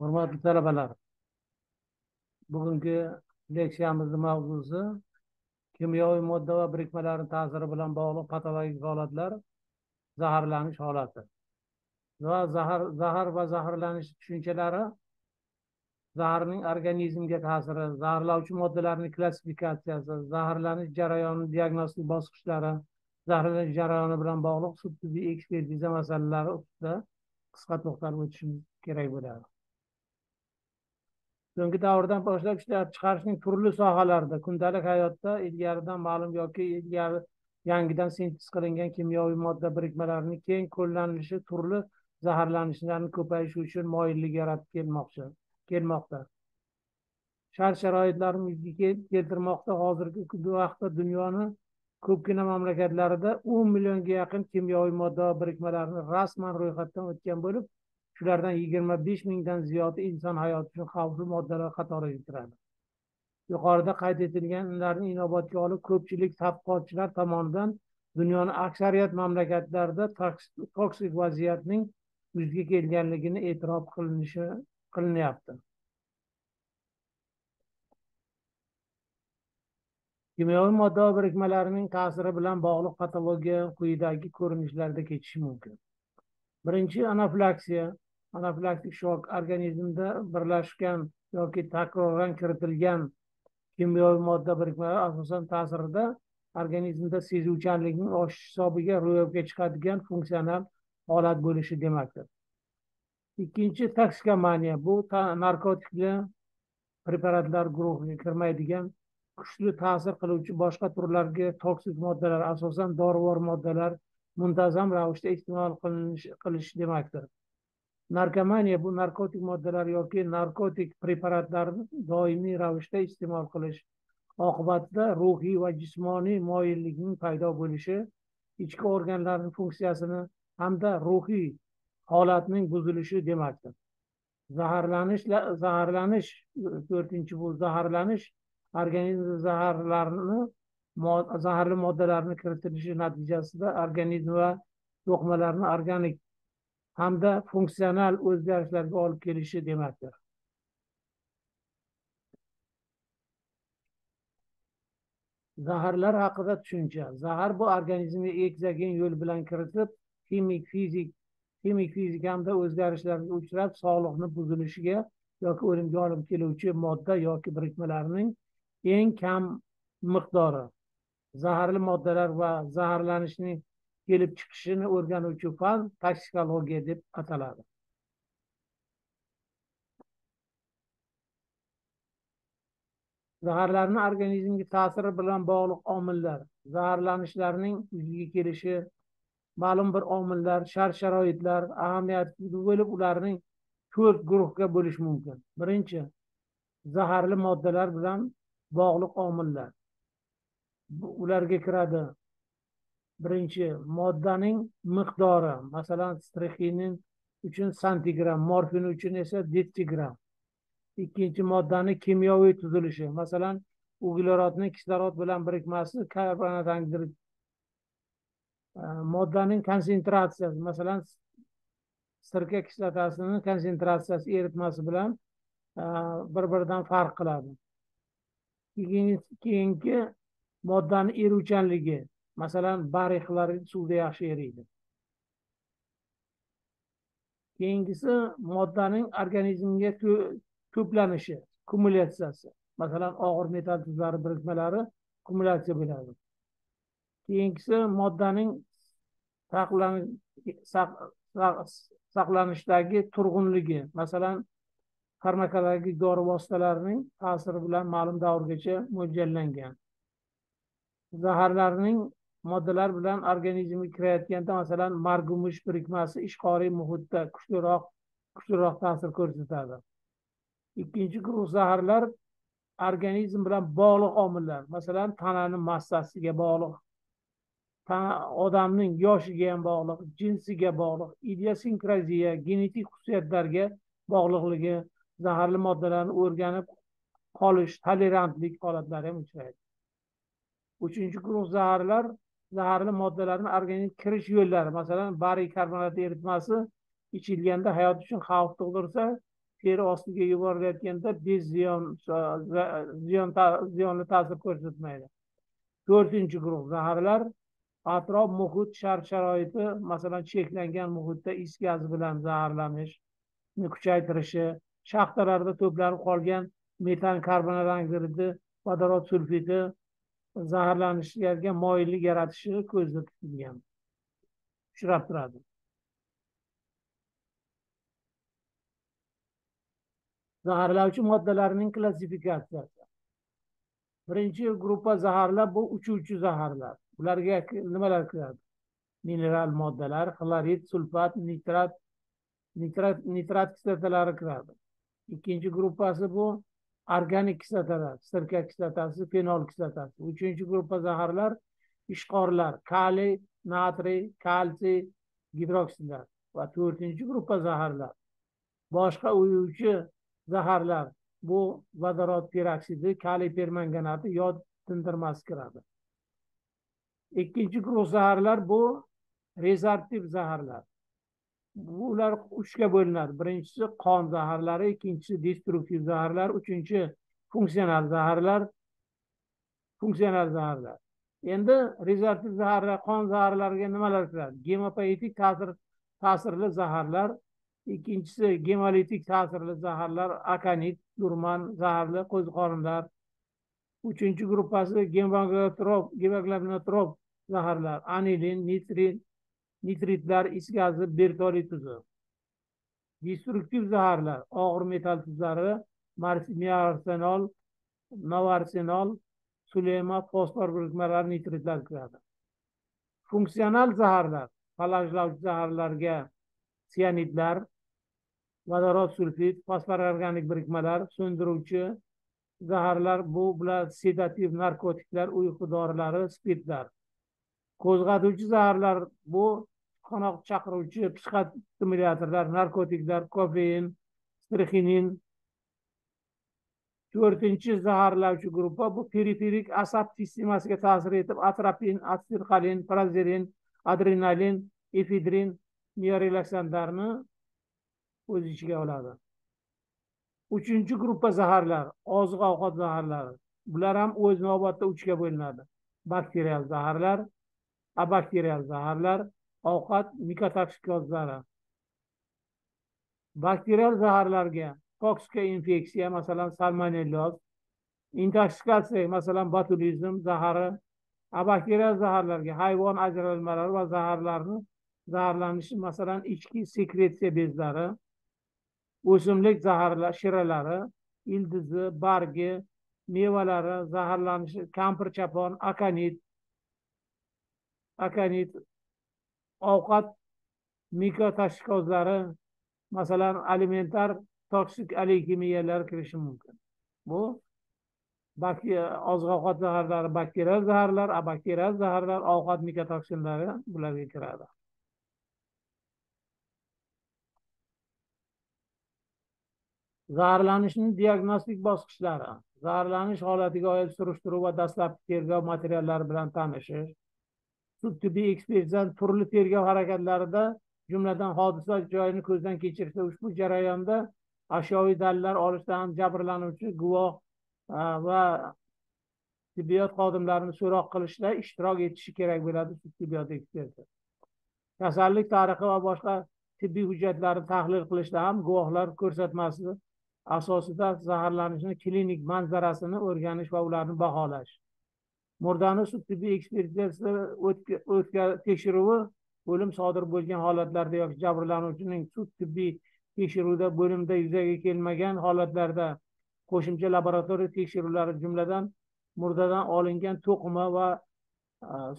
Hurmatli talabalar, bugungi leksiyamizni mavzusi kimyoviy modda va birikmalarni ta'siri bilan bog'liq patologik holatlar zaharlanish holati va zahar zahar va zaharlanish tushunchalari zaharning organizmga ta'siri zaharlovchi moddalarni klassifikatsiyasi zaharlanish jarayoni diagnostik bosqichlari zaharlanish jarayoni bilan bog'liq sud tibbiy ekspertiza masalalari ustida qisqa to'xtalib o'tishimiz kerak bo'ladi. So'nggi davrdan boshlab ishlab chiqarishning turli sohalarida kundalik hayotda ilgaridan ma'lum yoki ilgari yangidan sintez qilingan kimyoviy modda birikmalarining keng qo'llanilishi turli zaharlanishlarni ko'payishi uchun moyillik yaratib kelmoqchi kelmoqda. Shart sharoitlarni yuzaga keltirmoqda. Hozirgi vaqtda dunyoni ko'pgina mamlakatlarida o'n millionga yaqin kimyoviy modda birikmalarini rasman ro'yxatdan o'tgan bo'lib shulardan yigirma besh mingdan ziyodi inson hayoti uchun xavfli moddalar qatoriga kiradi. Yuqorida qayd etilganlarni inobatga olib ko'pchilik tadqiqotchilar tomonidan dunyoni aksariyat mamlakatlarida toksik vaziyatning yuzaga kelganligini e'tirof qilinishi qilinyapti. Kimyoviy modda birikmalarining ta'siri bilan bog'liq patologiya quyidagi ko'rinishlarda kechishi mumkin. Birinchi anafilaksiya anafilaktik shok organizmda birlashgan yoki takroran kiritilgan kimyoviy modda birikmalari asosan ta'sirida organizmda sezuvchanlikning oshishi hisobiga ro'yobga chiqadigan funksional holat bo'lishi demakdir. Ikkinchi toksikomaniya bu narkotikli preparatlar guruhiga kirmaydigan kuchli ta'sir qiluvchi boshqa turlarga toksik moddalar asosan dorivor moddalar muntazam ravishda iste'mol qilish demakdir. Narkomaniya bu narkotik moddalar yoki narkotik preparatlarni doimiy ravishda iste'mol qilish oqibatida ruhiy va jismoniy moyillikning paydo bo'lishi ichki organlarning funksiyasini hamda ruhiy holatning buzilishi demakdir. Zaharlanish zaharlanish to'rtinchi bu zaharlanish organizm zaharlarni zaharli moddalarni kiritilishi natijasida organizm va to'qimalarni organik hamda funksional o'zgarishlarga olib kelishi demakdir. Zaharlar haqida tushuncha. Zahar bu organizmga ekzagen yo'l bilan kiritib kimik fizik kimik fizik hamda o'zgarishlarga uchrab sog'liqni buzilishiga yoki o'limga olib keluvchi modda yoki birikmalarning eng kam miqdori. Zaharli moddalar va zaharlanishning kelib chiqishini o'rganuvchi fan toksikologiya deb ataladi zaharlarni organizmga ta'siri bilan bog'liq omillar zaharlanishlarning yuzaga kelishi ma'lum bir omillar shart sharoitlar ahamiyatli bo'lib ularning to'rt guruhga bo'lish mumkin. Birinchi zaharli moddalar bilan bog'liq omillar ularga kiradi. Birinchi moddaning miqdori masalan strixinin uchun santigram morfin uchun esa detsigram ikkinchi moddani kimyoviy tuzilishi masalan uglerodni kislorod bilan birikmasi karbonat angidrid e, moddaning konsentratsiyasi masalan sirka kislotasini konsentratsiyasi eritmasi bilan e, bir biridan farq qiladi. Keyingi moddani eruvchanligi masalan barixlar suvda yaxshi eriydi. Keyingisi moddaning organizmga to'planishi kumulyatsiyasi. Masalan og'ir metall tuzlari birikmalari kumulyatsiya bo'ladi. Keyingisi moddaning saqlanishdagi turg'unligi. Masalan farmakologik dori vositalarining ta'siri bilan ma'lum davrgacha mo'ljallangan. Zaharlarning moddalar bilan organizmga kirayotganda masalan margumush birikmasi ishqoriy muhitda kuchliroq kuchliroq ta'sir ko'rsatadi. Ikkinchi guruh zaharlar organizm bilan bog'liq omillar masalan tanani massasiga bog'liq odamning yoshiga ham bog'liq jinsiga bog'liq idiosinkraziya genetik xususiyatlarga bog'liqligi zaharli moddalarni o'rganib qolish tolerantlik holatlari ham uchraydi. Uchinchi guruh zaharlar zaharli moddalarni organizmga kirish yo'llari masalan bariy karbonat eritmasi ichilganda hayot uchun xavf tug'dirsa teri ostiga yuborilayotganda bez ziyon e, ziyon ziyonli ta'sir ko'rsatmaydi. To'rtinchi guruh zaharlar atrof muhit shart sharoiti masalan cheklangan muhitda is gazi bilan zaharlanishni kuchaytirishi shaxtalarda to'planib qolgan metan karbonat angidridi vodorod sulfidi zaharlanishga moyillik yaratishi ko'zda tutilgan. Uchrab turadi. Zaharlovchi moddalarning klassifikatsiyasi. Birinchi gruppa zaharlar bu uchuvchi zaharlar. Ularga nimalar kiradi? Mineral moddalar xlorid sulfat nitrat nitrat nitrat kislotalari kiradi. Ikkinchi gruppasi bu organik kislotalar sirka kislotasi fenol kislotasi uchinchi gruppa zaharlar ishqorlar kaliy natriy kalsiy gidroksidlar va to'rtinchi gruppa zaharlar. Boshqa uyuvchi zaharlar bu vodorod peroksidi kaliy permanganati yod tindirmasi kiradi. Ikkinchi guruh zaharlar bu rezervativ zaharlar. Ular uchga bo'linadi birinchisi qon zaharlari ikkinchisi destruktiv zaharlar uchinchi funksional zaharlar funksional zaharlar. Endi rezervativ zaharlar qon zaharlariga nimalar kiradi? Gemopoetik ta'sir ta'sirli zaharlar ikkinchisi gemolitik ta'sirli zaharlar akanit durman zaharli qo'ziqorinlar uchinchi gruppasi gemoglobinotrop zaharlar anilin nitrin nitritlar is gazi bertoliy tuzi destruktiv zaharlar og'ir metall tuzlari miarsenol novarsenol suleyma fosfor birikmalari nitritlar kiradi. Funksional zaharlar falajlovchi zaharlarga sianidlar vodorod sulfid fosfor organik birikmalar so'ndiruvchi zaharlar bu bular sedativ narkotiklar uyqu dorilari spirtlar. Qo'zg'atuvchi zaharlar bu qanoq chaqiruvchi psixostimulyatorlar narkotiklar kofein strixinin. To'rtinchi zaharlovchi gruppa bu periferik asab sistemasiga ta'sir etib atropin atsirqalin prazerin adrenalin efedrin miorelaksantlarni o'z ichiga oladi. Uchinchi gruppa zaharlar oziq ovqat zaharlari. Bular ham o'z navbatida uchga bo'linadi. Bakterial zaharlar abakterial zaharlar ovqat mikotoksikozlari bakterial zaharlarga toksika infeksiya masalan salmonelloz intoksikatsiya masalan botulizm zahari abakterial zaharlarga hayvon ajralmalari va zaharlarni zaharlanishi masalan ichki sekretsiya bezlari o'simlik zaharlar shiralari ildizi bargi mevalari zaharlanishi kampir chapon akanit akanit ovqat mikrotoksikozlari masalan alimentar toksik alikimiyalar kirishi mumkin. Bu oziq ovqat zaharlari bakterial zaharlar abakterial zaharlar ovqat mikotoksinlari bularga kiradi. Zaharlanishning diagnostik bosqichlari. Zaharlanish holatiga oid surishtiruv va dastlabki tergov materiallari bilan tanishish sud tibbiy ekspertizani turli tergov harakatlarida jumladan hodisa joyini ko'zdan kechirishda ushbu jarayonda ashyoviy dalillar olishdan jabrlanuvchi guvoh va tibbiyot xodimlarini so'roq qilishda ishtirok etishi kerak bo'ladi sud tibbiyot eksperti. Kasallik tarixi va boshqa tibbiy hujjatlarni tahlil qilishda ham guvohlar ko'rsatmasi asosida zaharlanishni klinik manzarasini o'rganish va ularni baholash. Murdani sud tibbiy ekspertizasi tekshiruvi o'lim sodir bo'lgan holatlarda yoki jabrlanuvchining sud tibbiy tekshiruvda bo'limda yuzaga kelmagan holatlarda qo'shimcha laboratoriya tekshiruvlari jumladan murdadan olingan to'qima va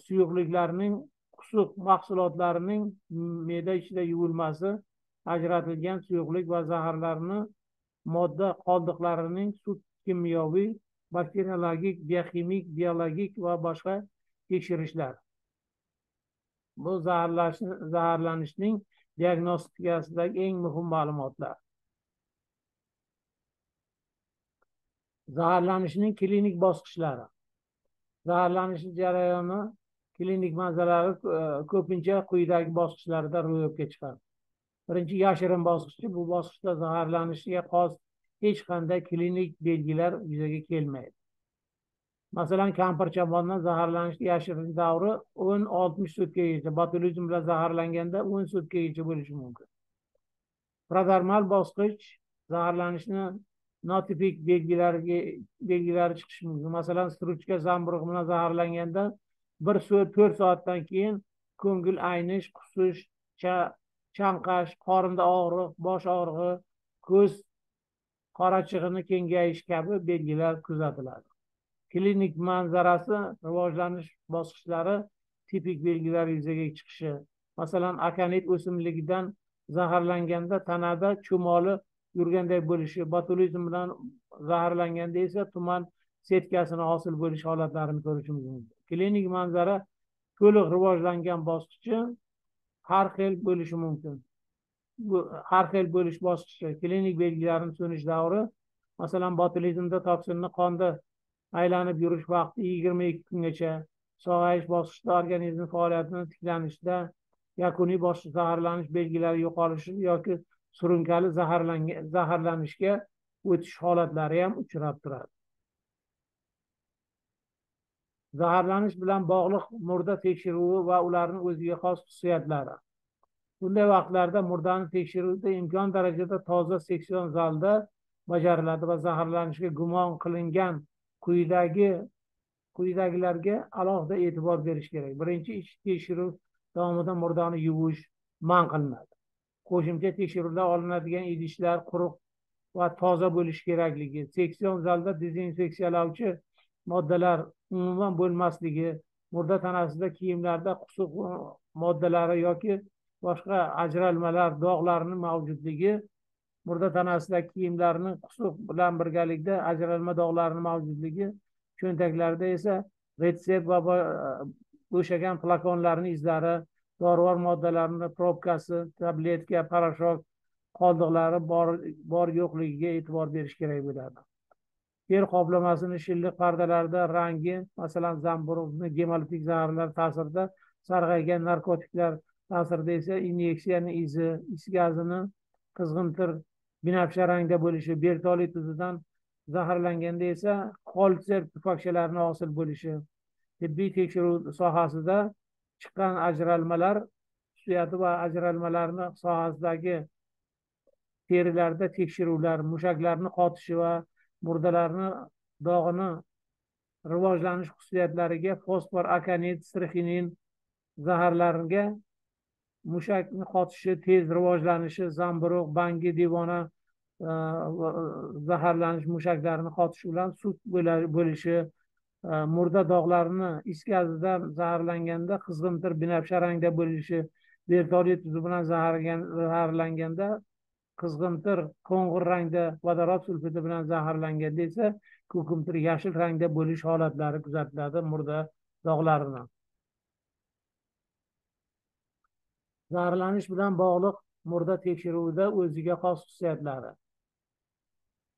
suyuqliklarning qusuq mahsulotlarining me'da ichida yuvilmasi ajratilgan suyuqlik va zaharlarni modda qoldiqlarining sut kimyoviy bakteriologik bioximik biologik va boshqa tekshirishlar. Bu zaharlanishning diagnostikasidagi eng muhim ma'lumotlar. Zaharlanishning klinik bosqichlari. Zaharlanish jarayoni klinik manzaralari e, ko'pincha quyidagi bosqichlarda ro'yobga chiqadi. Birinchi yashirin bosqichi bu bosqichda zaharlanishga xos hech qanday klinik belgilar yuzaga kelmaydi. Masalan kampir chamondan zaharlanishni yashirin davri o'n oltmish sutkagacha botulizm bilan zaharlanganda o'n sutkagacha bo'lishi mumkin. Prodormal bosqich zaharlanishni notipik belgilariga belgilari chiqishi mumkin. Masalan struchka zamburug' bilan zaharlanganda bir to'rt soatdan keyin ko'ngil aynish qusish chanqash qorinda og'riq bosh og'rig'i ko'z qorachig'ini kengayish kabi belgilar kuzatiladi. Klinik manzarasi rivojlanish bosqichlari tipik belgilar yuzaga chiqishi. Masalan akanit o'simligidan zaharlanganda tanada cho'moli yurganday bo'lishi botulizm bilan zaharlanganda esa tuman setkasini hosil bo'lish holatlarini ko'rishimiz mumkin. Klinik manzara to'liq rivojlangan bosqichi har xil bo'lishi mumkin. Har xil bo'lish bosqichi klinik belgilarni so'nish davri masalan botulizmda toksinni qonda aylanib yurish vaqti yigirma ikki kungacha sog'ayish bosqichida organizm faoliyatini tiklanishda yakuniy bosqich zaharlanish belgilari yo'qolishi yoki surunkali zaharlanishga o'tish holatlari ham uchrab turadi. Zaharlanish bilan bog'liq murda tekshiruvi va ularni o'ziga xos xususiyatlari. Bunday vaqtlarda murdani tekshiruvda imkon darajada toza seksion zalda bajariladi va zaharlanishga gumon qilingan quyidagi quyidagilarga alohida e'tibor berish kerak. Birinchi ichki tekshiruv davomida murdani yuvish man qilinadi. Qo'shimcha tekshiruvda olinadigan idishlar quruq va toza bo'lishi kerakligi seksion zalda dezinfeksiyalovchi moddalar umuman bo'lmasligi murda tanasida kiyimlarda qusuq moddalari yoki boshqa ajralmalar dog'larni mavjudligi murda tanasidagi kiyimlarni qusiq bilan birgalikda ajralma dog'larini mavjudligi cho'ntaklarda esa retsept va e, bo'shagan flakonlarni izlari dorivor moddalarni probkasi tabletka poroshok qoldiqlari bor bor yo'qligiga e'tibor berish kerak bo'ladi. Ter qoplamasini shilliq pardalarida rangi masalan zamburug'ni gemolitik zaharlar ta'sirida sarg'aygan narkotiklar ta'sirida esa inyeksiyani izi is gazini qizg'intir binafsha rangda bo'lishi bertoli tuzidan zaharlanganda esa kolser tufakchalarini hosil bo'lishi tibbiy tekshiruv sohasida chiqqan ajralmalar xususiyati va ajralmalarni sohasidagi terilarda tekshiruvlar mushaklarni qotishi va murdalarni dog'ini rivojlanish xususiyatlariga fosfor akanit strixinin zaharlarga mushakni qotishi tez rivojlanishi zamburug' bangi devona e, zaharlanish mushaklarini qotishi bilan sut bo'lishi e, murda dog'larini is gazidan zaharlanganda qizg'intir binafsha rangda bo'lishi vertolyot tuzi bilan zaharlanganda qizg'intir qo'ng'ir rangda vodorod sulfidi bilan zaharlanganda esa ko'kimtir yashil rangda bo'lish holatlari kuzatiladi murda dog'larini zaharlanish bilan bog'liq murda tekshiruvida o'ziga xos xususiyatlari.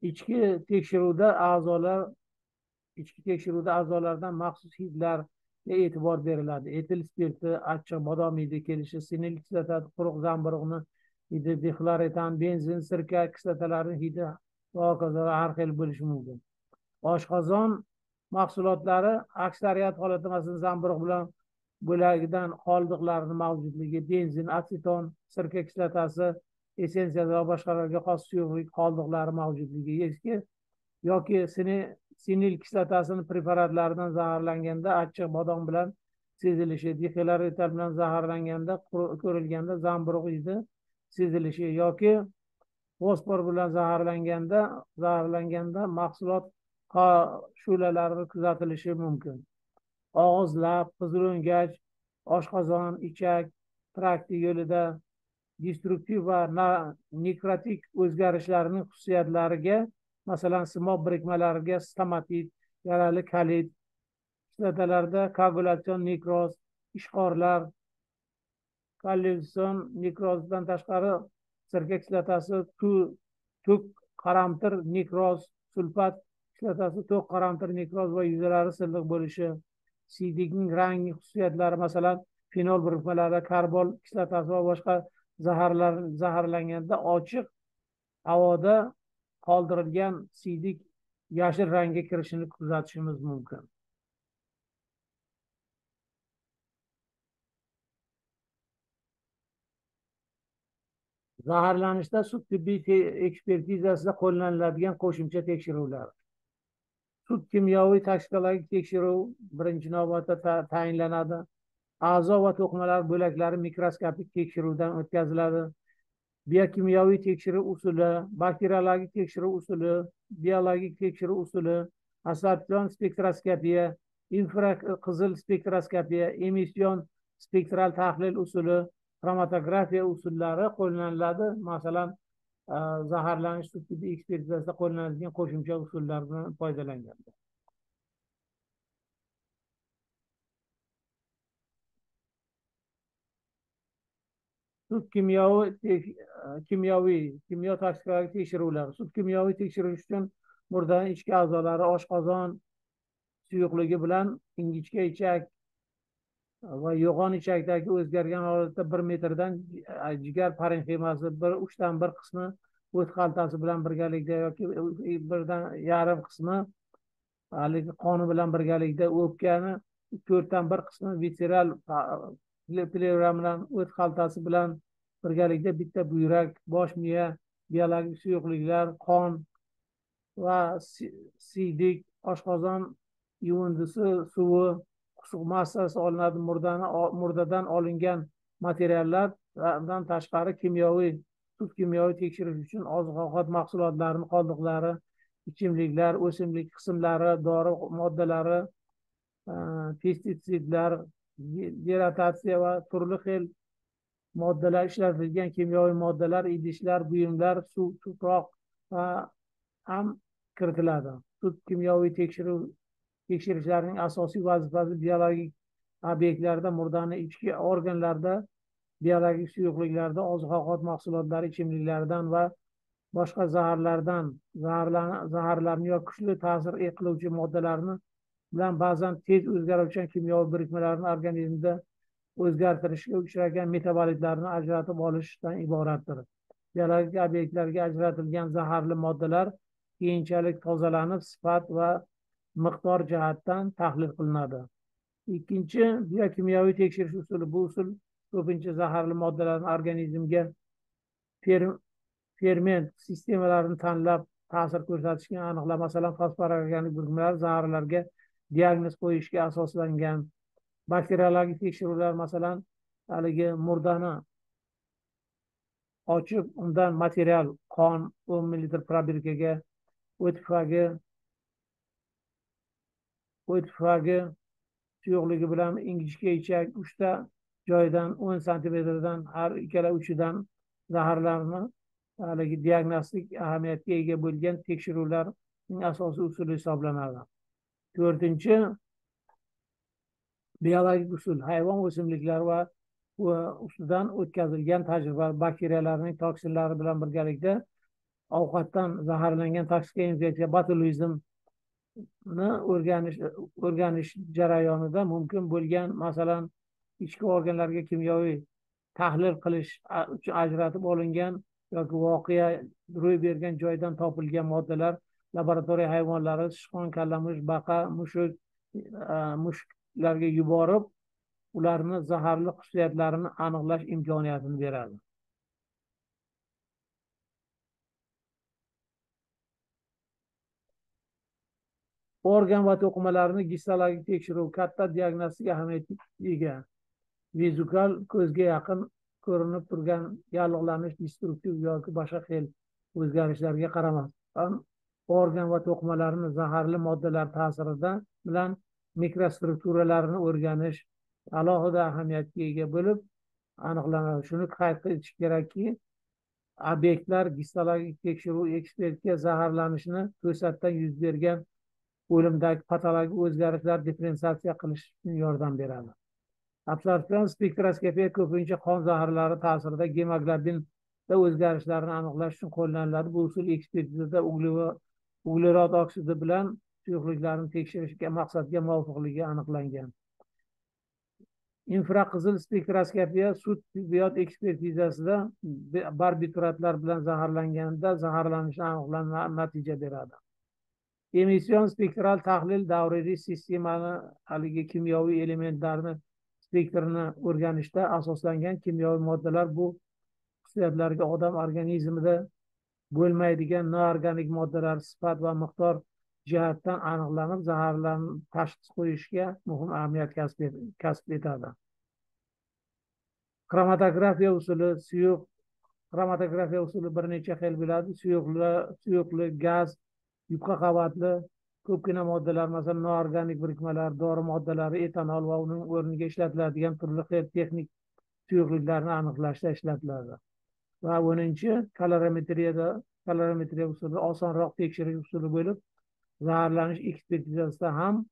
Ichki tekshiruvda a'zolar ichki tekshiruvda a'zolardan maxsus hidlarga e'tibor beriladi. Etil spirti achchiq bodom hidi kelishi sinil kislotasi quruq zamburug'ni hidi dixloretan benzin sirka kislotalari hidi va hokazo har xil bo'lishi mumkin. Oshqozon mahsulotlari aksariyat holatda masalan zamburug' bilan bo'lagidan qoldiqlarni mavjudligi benzin aseton sirka kislotasi essensiyasi va boshqalarga xos suyuqlik qoldiqlari mavjudligi yoki yoki sinil kislotasini preparatlaridan zaharlanganda achchiq bodom bilan sezilishi dixlorital bilan zaharlanganda ko'rilganda zamburug' hidi sezilishi yoki fosfor bilan zaharlanganda zaharlanganda mahsulot shu'lalari kuzatilishi mumkin. Og'iz lab qizilo'ngach oshqozon ichak trakti yo'lida destruktiv va nekrotik o'zgarishlarning xususiyatlariga masalan simob birikmalariga stomatit yarali kalit kislotalarda koagulyatsion nekroz ishqorlar kolleksion nekrozdan tashqari sirka kislotasi tuk qaramtir nekroz sulfat kislotasi to'q qaramtir nekroz va yuzalari silliq bo'lishi siydikning rangi xususiyatlari masalan fenol birikmalari karbol kislotasi va boshqa zaharlar zaharlanganda ochiq havoda qoldirilgan siydik yashil rangga kirishini kuzatishimiz mumkin. Zaharlanishda sud tibbiy ekspertizasida qo'llaniladigan qo'shimcha tekshiruvlar. Sud kimyoviy toksikologik tekshiruv birinchi navbatda tayinlanadi. A'zo va to'qimalar bo'laklari mikroskopik tekshiruvdan o'tkaziladi. Biokimyoviy tekshiruv usuli bakteriologik tekshiruv usuli biologik tekshiruv usuli assortsion spektroskopiya infraqizil spektroskopiya emission spektral tahlil usuli xromatografiya usullari qo'llaniladi. Masalan zaharlanish tibbiy ekspertizasida qo'llaniladigan qo'shimcha usullar bilan foydalanganda sud kimyoviy e, kimyoviy kimyo toksikologik tekshiruvlar sud kimyoviy tekshirish uchun murdani ichki a'zolari oshqozon suyuqligi bilan ingichka ichak va yo'g'on ichakdagi o'zgargan holatda bir metrdan jigar parenximasi bir uchdan bir qismi o't xaltasi bilan birgalikda yoki e, e, birdan yarim qismi haligi qoni bilan birgalikda o'pkani to'rtdan bir qismi vitseral plevra bilan o't xaltasi bilan birgalikda bitta buyrak bosh miya biologik suyuqliklar qon va siydik oshqozon yuvindisi suvi qusuq massasi olinadi murdani murdadan olingan materiallardan tashqari kimyoviy sud kimyoviy tekshirish uchun oziq ovqat mahsulotlarini qoldiqlari ichimliklar o'simlik qismlari dori moddalari e, pestitsidlar derotatsiya va turli xil moddalar ishlatilgan kimyoviy moddalar idishlar buyumlar suv tuproq va ham kiritiladi. Sud kimyoviy tekshiruv tekshirishlarning asosiy vazifasi biologik obyektlarda murdani ichki organlarda biologik suyuqliklarda oziq ovqat mahsulotlari ichimliklardan va boshqa zaharlardan zaharlarni yo kuchli ta'sir qiluvchi moddalarni bilan ba'zan tez o'zgaruvchan kimyoviy birikmalarni organizmda o'zgartirishga uchragan metabolitlarni ajratib olishdan iboratdir. Biologik obyektlarga ajratilgan zaharli moddalar keyinchalik tozalanib sifat va miqdor jihatdan tahlil qilinadi. Ikkinchi biokimyoviy tekshirish usuli. Bu usul ko'pincha zaharli moddalarni organizmga ferment sistemalarini tanlab ta'sir ko'rsatishga aniqlab masalan fosfororganik birikmalar zaharlarga diagnoz qo'yishga asoslangan. Bakteriologik tekshiruvlar masalan haligi murdani ochib undan material qon o'n millilitr probirkaga o'tfagi bu o't tufagi suyuqligi bilan ingichka ichak uchta joydan o'n santimetrdan har ikkala uchidan zaharlarni haligi diagnostik ahamiyatga ega bo'lgan tekshiruvlarning asosiy usuli hisoblanadi. To'rtinchi biologik usul hayvon o'simliklar va ustidan o'tkazilgan tajriba bakteriyalarning toksinlari bilan birgalikda ovqatdan zaharlangan toksik infeksiya botulizm o'rganish o'rganish jarayonida mumkin bo'lgan masalan ichki organlarga kimyoviy tahlil qilish uchun ajratib olingan yoki voqea ro'y bergan joydan topilgan moddalar laboratoriya hayvonlari sichqon kalamush baqa mushuk mushuklarga yuborib ularni zaharli xususiyatlarini aniqlash imkoniyatini beradi. Organ va to'qimalarni gistologik tekshiruv katta diagnostik ahamiyatga ega vizual ko'zga yaqin ko'rinib turgan yallig'lanish destruktiv yoki boshqa xil o'zgarishlarga qaramasdan organ va to'qimalarni zaharli moddalar ta'sirida bilan mikrostrukturalarini o'rganish alohida ahamiyatga ega bo'lib aniqlanadi. Shuni qayd etish kerakki obyektlar gistologik tekshiruv ekspertga zaharlanishni to'satdan yuz bergan o'limdagi patologik o'zgarishlar differensiatsiya qilish uchun yordam beradi. Absorpsion spektroskopiya ko'pincha qon zaharlari ta'sirida gemoglobinda o'zgarishlarni aniqlash uchun qo'llaniladi. Bu usul ekspertizada uglerod oksidi bilan suyuqliklarni tekshirishga maqsadga muvofiqligi aniqlangan. Infraqizil spektroskopiya sud tibbiyot ekspertizasida barbituratlar bilan zaharlanganda zaharlanishni aniqlashga natija beradi. Emission spektral tahlil davriy sistemani haligi kimyoviy elementlarni spektrini o'rganishda asoslangan kimyoviy moddalar bu xususiyatlarga odam organizmida bo'lmaydigan noorganik moddalar sifat va miqdor jihatdan aniqlanib zaharlarni tashxis qo'yishga muhim ahamiyat kasb etadi. Xromatografiya usuli suyuq xromatografiya usuli bir necha xil bo'ladi. Suyuqli suyuqli gaz yupqa qavatli ko'pgina moddalar masalan noorganik birikmalar dori moddalari etanol va uning o'rniga ishlatiladigan turli xil texnik suyuqliklarni aniqlashda ishlatiladi. Va o'ninchi kalorimetriyada kalorimetriya usuli osonroq tekshirish usuli bo'lib zaharlanish ekspertizasida ham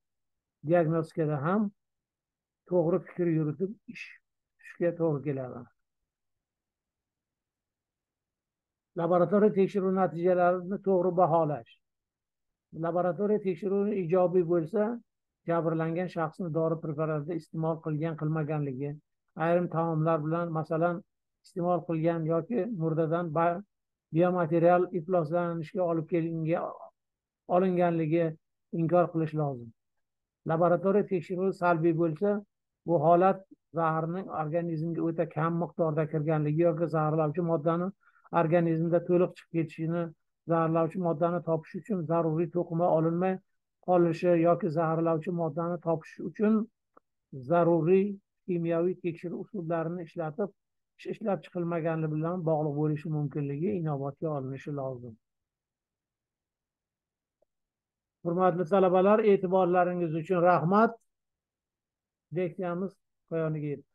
diagnostikada ham to'g'ri fikr yuritib ish tutishga to'g'ri keladi. Laboratoriya tekshiruv natijalarini to'g'ri baholash. Laboratoriya tekshiruvi ijobiy bo'lsa jabrlangan shaxsni dori preparatida iste'mol qilgan qilmaganligi ayrim taomlar bilan masalan iste'mol qilgan yoki murdadan biomaterial ifloslanishga olib kelingan olinganligi inkor qilish lozim. Laboratoriya tekshiruvi salbiy bo'lsa bu holat zaharning organizmga o'ta kam miqdorda kirganligi yoki zaharlovchi moddani organizmda to'liq chiqib ketishini zaharlovchi moddani topish uchun zaruriy to'qima olinmay qolishi yoki zaharlovchi moddani topish uchun zaruriy kimyoviy tekshiruv usullarini ishlatib ishlab chiqilmaganligi bilan bog'liq bo'lishi mumkinligi inobatga olinishi lozim. Hurmatli talabalar e'tiborlaringiz uchun rahmat. Leksiyamiz poyoniga yetdi.